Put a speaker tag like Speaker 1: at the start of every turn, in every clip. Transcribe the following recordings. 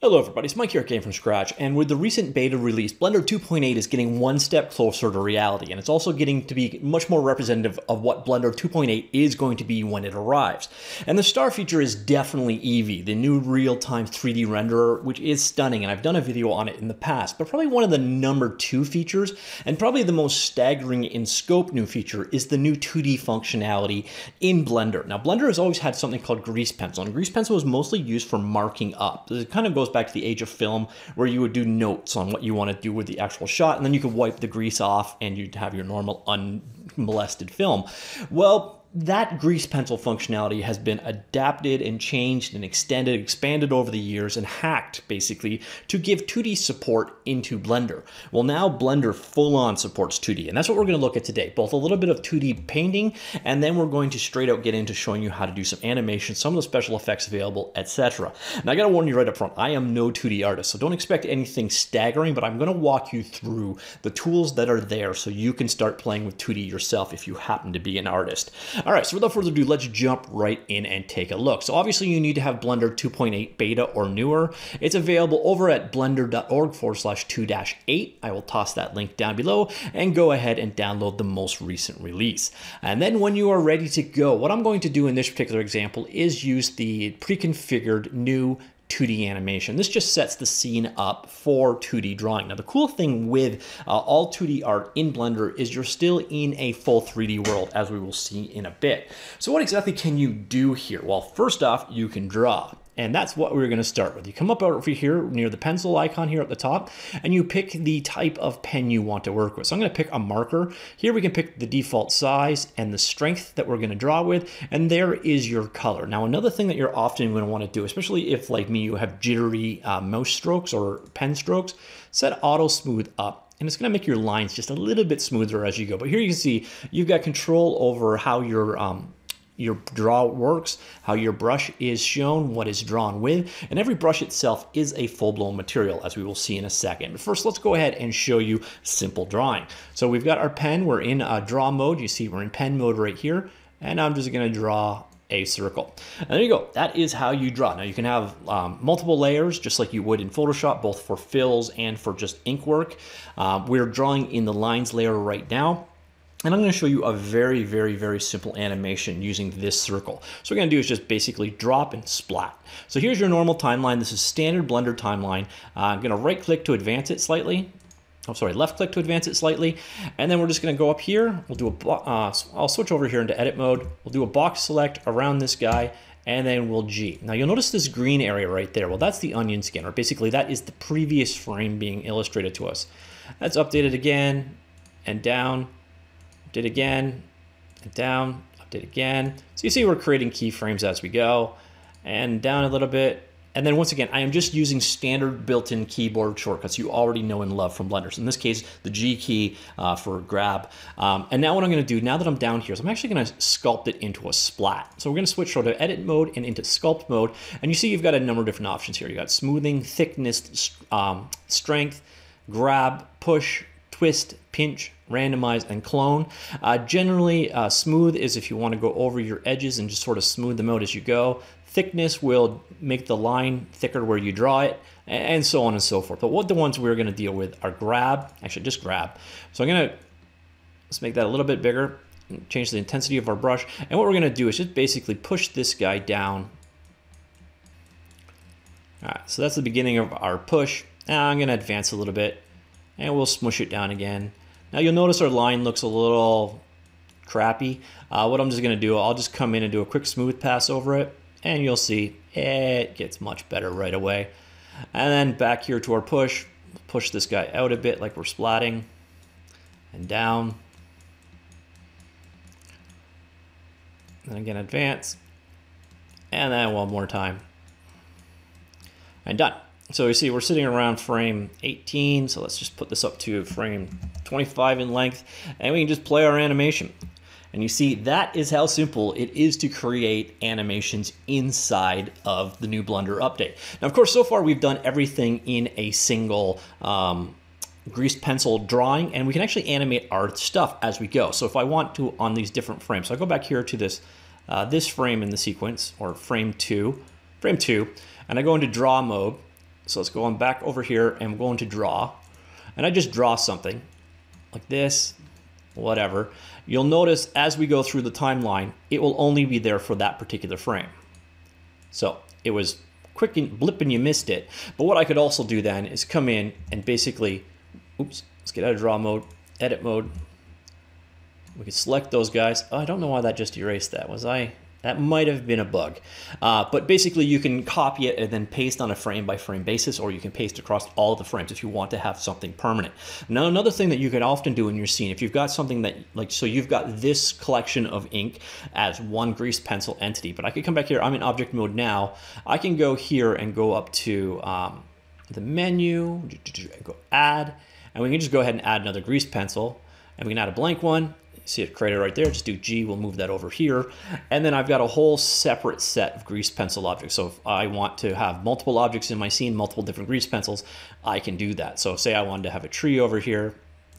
Speaker 1: Hello everybody, it's Mike here at Game From Scratch, and with the recent beta release, Blender 2.8 is getting one step closer to reality, and it's also getting to be much more representative of what Blender 2.8 is going to be when it arrives. And the star feature is definitely Eevee, the new real-time 3D renderer, which is stunning, and I've done a video on it in the past, but probably one of the number two features, and probably the most staggering in scope new feature, is the new 2D functionality in Blender. Now, Blender has always had something called Grease Pencil, and Grease Pencil is mostly used for marking up. It kind of goes goes back to the age of film where you would do notes on what you want to do with the actual shot, and then you could wipe the grease off and you'd have your normal unmolested film. Well, that grease pencil functionality has been adapted and changed and extended, expanded over the years and hacked basically to give 2D support into Blender. Well, now Blender full on supports 2D and that's what we're going to look at today, both a little bit of 2D painting and then we're going to straight out get into showing you how to do some animation, some of the special effects available, etc. Now I got to warn you right up front, I am no 2D artist, so don't expect anything staggering, but I'm going to walk you through the tools that are there so you can start playing with 2D yourself if you happen to be an artist. Right, so without further ado, let's jump right in and take a look. So obviously you need to have Blender 2.8 beta or newer. It's available over at blender.org forward slash 2-8. I will toss that link down below and go ahead and download the most recent release. And then when you are ready to go, what I'm going to do in this particular example is use the pre-configured new 2D animation. This just sets the scene up for 2D drawing. Now, the cool thing with uh, all 2D art in Blender is you're still in a full 3D world, as we will see in a bit. So what exactly can you do here? Well, first off, you can draw. And that's what we're going to start with. You come up over here near the pencil icon here at the top, and you pick the type of pen you want to work with. So I'm going to pick a marker. Here we can pick the default size and the strength that we're going to draw with, and there is your color. Now, another thing that you're often going to want to do, especially if, like me, you have jittery uh, mouse strokes or pen strokes, set auto smooth up and it's going to make your lines just a little bit smoother as you go. But here you can see you've got control over how your um, your draw works, how your brush is shown, what is drawn with, and every brush itself is a full-blown material, as we will see in a second. But first, let's go ahead and show you simple drawing. So we've got our pen, we're in uh, draw mode, you see we're in pen mode right here, and I'm just gonna draw a circle. And there you go. That is how you draw. Now you can have um, multiple layers just like you would in Photoshop, both for fills and for just ink work. Uh, we're drawing in the lines layer right now. And I'm going to show you a very, very, very simple animation using this circle. So what we're going to do is just basically drop and splat. So here's your normal timeline. This is standard Blender timeline. Uh, I'm going to right click to advance it slightly. I'm oh, sorry, left click to advance it slightly. And then we're just going to go up here. We'll do a, uh, I'll switch over here into edit mode. We'll do a box select around this guy and then we'll G. Now you'll notice this green area right there. Well, that's the onion skin, or basically that is the previous frame being illustrated to us. That's updated again and down update again, and down, update again. So you see we're creating keyframes as we go, and down a little bit. And then once again, I am just using standard built-in keyboard shortcuts you already know and love from Blender. So in this case, the G key uh, for grab. Um, and now what I'm gonna do, now that I'm down here, is I'm actually gonna sculpt it into a splat. So we're gonna switch over to edit mode and into sculpt mode. And you see you've got a number of different options here. You got smoothing, thickness, um, strength, grab, push, twist, pinch, randomize, and clone. Uh, generally, uh, smooth is if you want to go over your edges and just sort of smooth them out as you go. Thickness will make the line thicker where you draw it, and so on and so forth. But what the ones we're going to deal with are grab, actually just grab. So I'm going to, let's make that a little bit bigger, change the intensity of our brush. And what we're going to do is just basically push this guy down. All right, so that's the beginning of our push. Now I'm going to advance a little bit and we'll smush it down again. Now you'll notice our line looks a little crappy. Uh, what I'm just gonna do, I'll just come in and do a quick smooth pass over it and you'll see it gets much better right away. And then back here to our push, push this guy out a bit like we're splatting and down. And again, advance. And then one more time. And done. So you see we're sitting around frame 18, so let's just put this up to frame 25 in length, and we can just play our animation. And you see, that is how simple it is to create animations inside of the new Blender update. Now, of course, so far we've done everything in a single um, greased pencil drawing, and we can actually animate our stuff as we go. So if I want to on these different frames, so I go back here to this, uh, this frame in the sequence, or frame two, frame two, and I go into draw mode, So let's go on back over here and I'm going to draw. And I just draw something like this, whatever. You'll notice as we go through the timeline, it will only be there for that particular frame. So it was quick and blip and you missed it. But what I could also do then is come in and basically, oops, let's get out of draw mode, edit mode. We could select those guys. Oh, I don't know why that just erased that. Was I, that might have been a bug. Uh, but basically you can copy it and then paste on a frame by frame basis, or you can paste across all the frames if you want to have something permanent. Now, another thing that you could often do in your scene, if you've got something that, like, so you've got this collection of ink as one grease pencil entity, but I could come back here, I'm in object mode now. I can go here and go up to um, the menu, go add, and we can just go ahead and add another grease pencil, and we can add a blank one, see it created right there. Just do G, we'll move that over here. And then I've got a whole separate set of grease pencil objects. So if I want to have multiple objects in my scene, multiple different grease pencils, I can do that. So say I wanted to have a tree over here,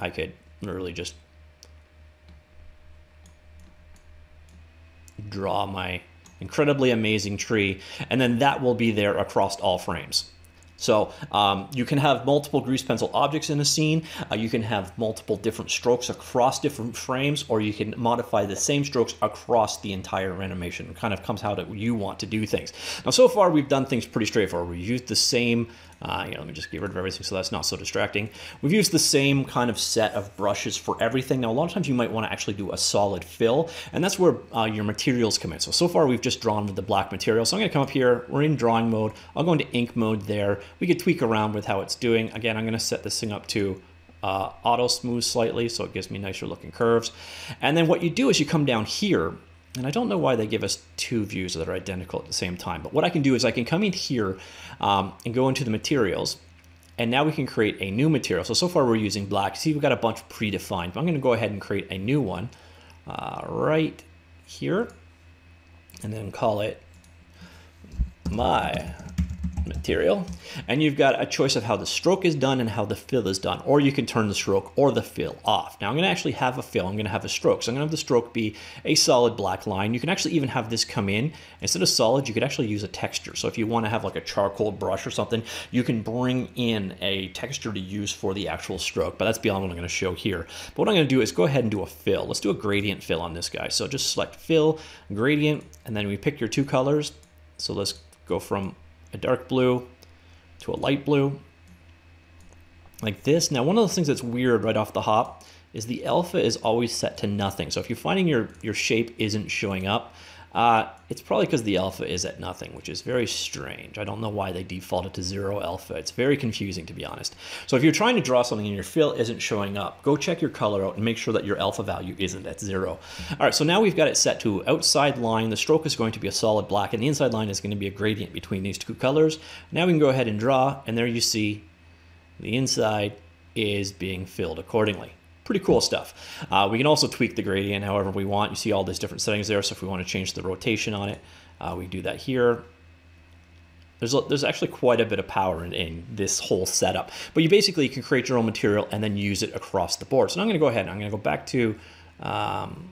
Speaker 1: I could literally just draw my incredibly amazing tree, and then that will be there across all frames. So um, you can have multiple grease pencil objects in a scene. Uh, you can have multiple different strokes across different frames, or you can modify the same strokes across the entire animation. It kind of comes how you want to do things. Now, so far we've done things pretty straightforward. We've used the same uh, you know, let me just get rid of everything so that's not so distracting. We've used the same kind of set of brushes for everything. Now, a lot of times you might want to actually do a solid fill, and that's where uh, your materials come in. So, so far we've just drawn with the black material. So I'm going to come up here. We're in drawing mode. I'll go into ink mode there. We could tweak around with how it's doing. Again, I'm going to set this thing up to uh, auto smooth slightly so it gives me nicer looking curves. And then what you do is you come down here and I don't know why they give us two views that are identical at the same time. But what I can do is I can come in here um, and go into the materials. And now we can create a new material. So, so far we're using black. See, we've got a bunch predefined. I'm going to go ahead and create a new one uh, right here. And then call it my material. And you've got a choice of how the stroke is done and how the fill is done. Or you can turn the stroke or the fill off. Now I'm going to actually have a fill. I'm going to have a stroke. So I'm going to have the stroke be a solid black line. You can actually even have this come in. Instead of solid, you could actually use a texture. So if you want to have like a charcoal brush or something, you can bring in a texture to use for the actual stroke. But that's beyond what I'm going to show here. But what I'm going to do is go ahead and do a fill. Let's do a gradient fill on this guy. So just select fill, gradient, and then we pick your two colors. So let's go from a dark blue to a light blue, like this. Now, one of the things that's weird right off the hop is the alpha is always set to nothing. So if you're finding your, your shape isn't showing up, uh, it's probably because the alpha is at nothing, which is very strange. I don't know why they defaulted to zero alpha. It's very confusing, to be honest. So if you're trying to draw something and your fill isn't showing up, go check your color out and make sure that your alpha value isn't at zero. All right, so now we've got it set to outside line. The stroke is going to be a solid black, and the inside line is going to be a gradient between these two colors. Now we can go ahead and draw, and there you see the inside is being filled accordingly pretty cool stuff. Uh, we can also tweak the gradient however we want. You see all these different settings there. So if we want to change the rotation on it, uh, we do that here. There's, there's actually quite a bit of power in, in, this whole setup. But you basically can create your own material and then use it across the board. So I'm going to go ahead. and I'm going to go back to um,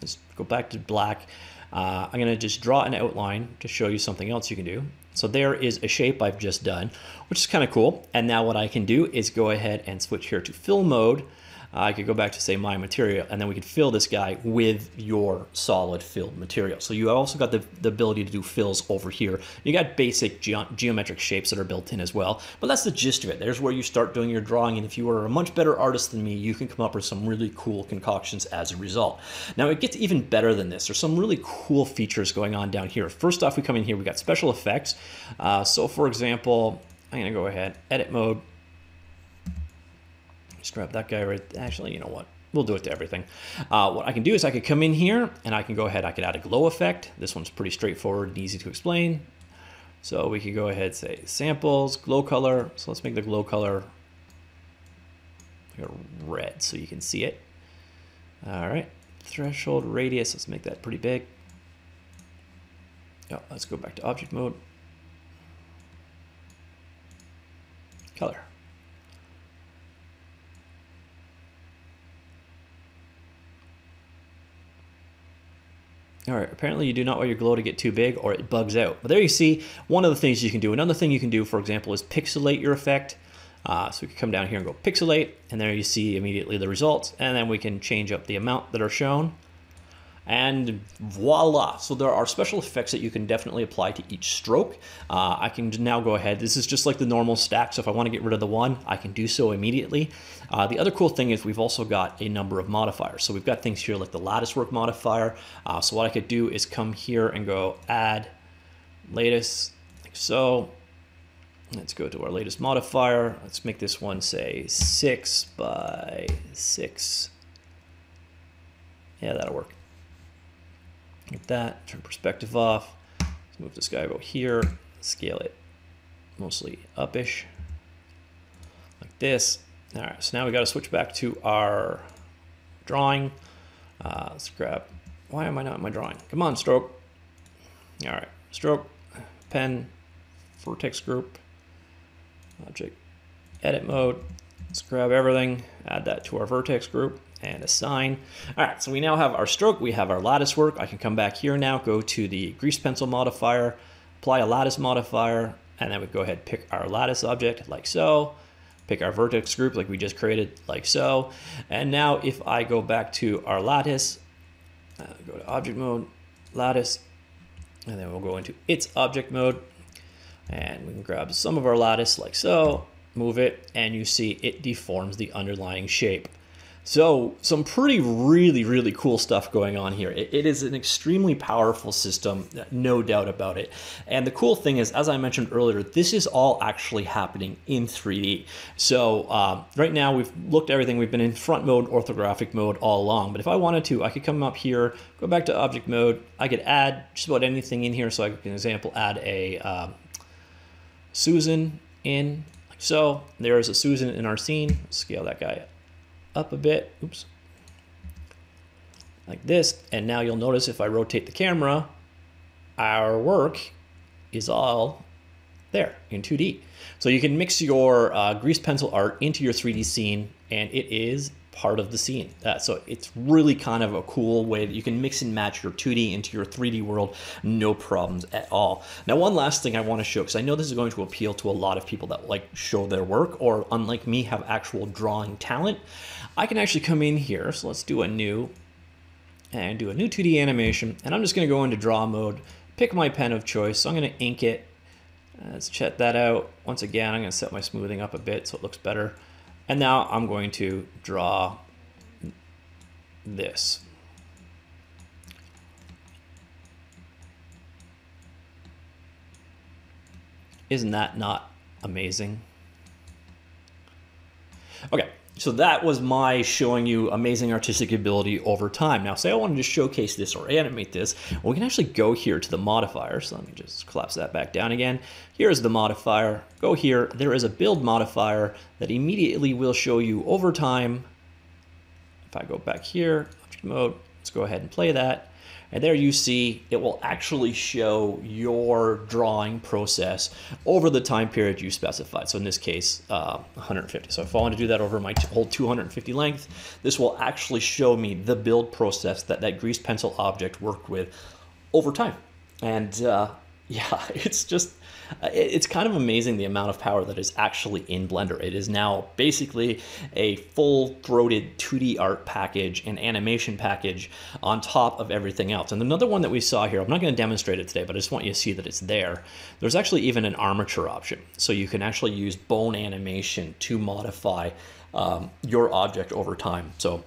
Speaker 1: let's go back to black. Uh, I'm going to just draw an outline to show you something else you can do. So there is a shape I've just done, which is kind of cool. And now what I can do is go ahead and switch here to fill mode. I could go back to say my material and then we could fill this guy with your solid filled material. So you also got the, the ability to do fills over here. You got basic ge geometric shapes that are built in as well, but that's the gist of it. There's where you start doing your drawing and if you are a much better artist than me, you can come up with some really cool concoctions as a result. Now it gets even better than this. There's some really cool features going on down here. First off, we come in here, we got special effects. Uh, so for example, I'm gonna go ahead, edit mode, grab that guy right. Actually, you know what? We'll do it to everything. Uh, what I can do is I could come in here and I can go ahead. I could add a glow effect. This one's pretty straightforward and easy to explain. So we could go ahead say samples, glow color. So let's make the glow color red so you can see it. All right, threshold radius, let's make that pretty big. Oh, let's go back to object mode. Color. All right, apparently you do not want your glow to get too big or it bugs out. But there you see one of the things you can do. Another thing you can do, for example, is pixelate your effect. Uh, so we can come down here and go pixelate, and there you see immediately the results, and then we can change up the amount that are shown. And voila! So there are special effects that you can definitely apply to each stroke. Uh, I can now go ahead. This is just like the normal stack. So if I want to get rid of the one, I can do so immediately. Uh, the other cool thing is we've also got a number of modifiers. So we've got things here like the lattice work modifier. Uh, so what I could do is come here and go add lattice, like so. Let's go to our lattice modifier. Let's make this one say six by six. Yeah, that'll work. Like that, turn perspective off. Let's move this guy over here, scale it mostly upish, like this. All right, so now we got to switch back to our drawing. Uh, let's grab, why am I not in my drawing? Come on, stroke. All right, stroke, pen, vertex group, object, edit mode. Let's grab everything, add that to our vertex group and assign. All right, so we now have our stroke, we have our lattice work. I can come back here now, go to the grease pencil modifier, apply a lattice modifier, and then we go ahead pick our lattice object like so, pick our vertex group like we just created like so. And now if I go back to our lattice, uh, go to object mode, lattice, and then we'll go into its object mode, and we can grab some of our lattice like so, move it, and you see it deforms the underlying shape. So some pretty really, really cool stuff going on here. it, it is an extremely powerful system, no doubt about it. And the cool thing is, as I mentioned earlier, this is all actually happening in 3D. So uh, right now we've looked at everything. We've been in front mode, orthographic mode all along. But if I wanted to, I could come up here, go back to object mode. I could add just about anything in here. So I could, for example, add a um, Suzanne in so. There is a Suzanne in our scene. Scale that guy up a bit, oops, like this. And now you'll notice if I rotate the camera, our work is all there in 2D. So you can mix your uh, grease pencil art into your 3D scene and it is part of the scene. Uh, so it's really kind of a cool way that you can mix and match your 2D into your 3D world, no problems at all. Now, one last thing I want to show, because I know this is going to appeal to a lot of people that like show their work or unlike me have actual drawing talent. I can actually come in here. So let's do a new and do a new 2D animation. And I'm just going to go into draw mode, pick my pen of choice. So I'm going to ink it. Let's check that out. Once again, I'm going to set my smoothing up a bit so it looks better. And now I'm going to draw this. Isn't that not amazing? Okay, so that was my showing you amazing artistic ability over time. Now, say I wanted to showcase this or animate this, we can actually go here to the modifier. So let me just collapse that back down again. Here's the modifier. Go here. There is a build modifier that immediately will show you over time. If I go back here, object mode, let's go ahead and play that. And there you see it will actually show your drawing process over the time period you specified. So in this case, uh, 150. So if I want to do that over my whole 250 length, this will actually show me the build process that that grease pencil object worked with over time. And uh, yeah, it's just uh, it's kind of amazing the amount of power that is actually in Blender. It is now basically a full-throated 2D art package and animation package on top of everything else. And another one that we saw here, I'm not going to demonstrate it today, but I just want you to see that it's there. There's actually even an armature option. So you can actually use bone animation to modify um, your object over time. So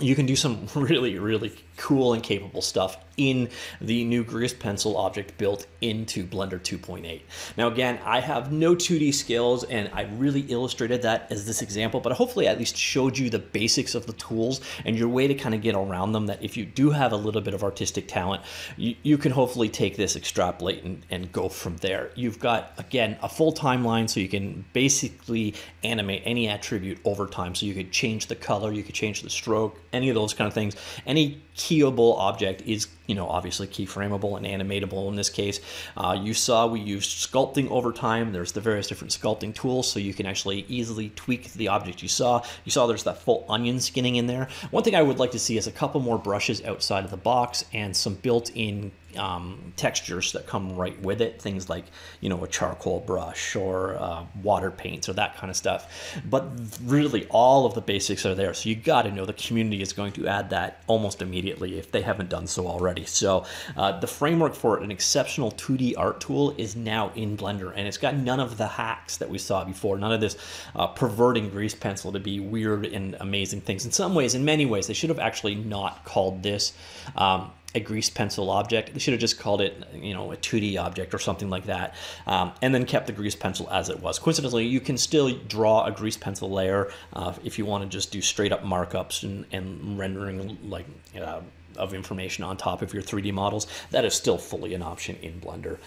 Speaker 1: you can do some really, really cool and capable stuff in the new grease pencil object built into Blender 2.8. Now again, I have no 2D skills and I really illustrated that as this example, but hopefully I at least showed you the basics of the tools and your way to kind of get around them that if you do have a little bit of artistic talent, you, you can hopefully take this, extrapolate and, and go from there. You've got, again, a full timeline so you can basically animate any attribute over time. So you could change the color, you could change the stroke, any of those kind of things. Any keyable object is, you know, obviously keyframeable and animatable in this case. Uh, you saw we used sculpting over time. There's the various different sculpting tools, so you can actually easily tweak the object you saw. You saw there's that full onion skinning in there. One thing I would like to see is a couple more brushes outside of the box and some built-in um, textures that come right with it, things like you know a charcoal brush or uh, water paints or that kind of stuff. But really, all of the basics are there, so you got to know the community is going to add that almost immediately if they haven't done so already. So uh, the framework for an exceptional 2D art tool is now in Blender, and it's got none of the hacks that we saw before, none of this uh, perverting grease pencil to be weird and amazing things. In some ways, in many ways, they should have actually not called this. Um, a grease pencil object. They should have just called it, you know, a 2D object or something like that, um, and then kept the grease pencil as it was. Coincidentally, you can still draw a grease pencil layer uh, if you want to just do straight up markups and, and rendering like uh, of information on top of your 3D models. That is still fully an option in Blender.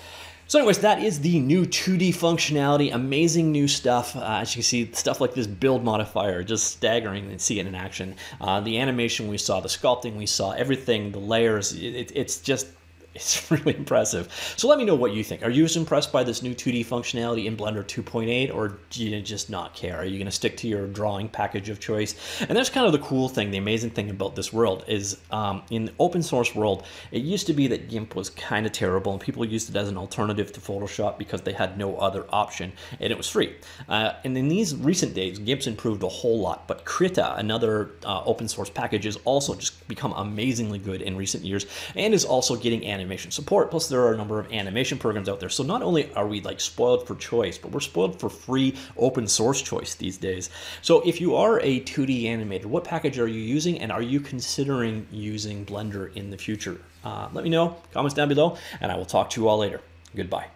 Speaker 1: So anyways, that is the new 2D functionality. Amazing new stuff. Uh, as you can see, stuff like this build modifier, just staggering and see it in action. Uh, the animation we saw, the sculpting we saw, everything, the layers, it, it's just it's really impressive. So let me know what you think. Are you as impressed by this new 2D functionality in Blender 2.8 or do you just not care? Are you going to stick to your drawing package of choice? And that's kind of the cool thing, the amazing thing about this world is um, in the open source world, it used to be that GIMP was kind of terrible and people used it as an alternative to Photoshop because they had no other option and it was free. Uh, and in these recent days, GIMP's improved a whole lot, but Krita, another uh, open source package, has also just become amazingly good in recent years and is also getting animated animation support. Plus, there are a number of animation programs out there. So not only are we like spoiled for choice, but we're spoiled for free open source choice these days. So if you are a 2D animator, what package are you using, and are you considering using Blender in the future? Uh, let me know. Comments down below, and I will talk to you all later. Goodbye.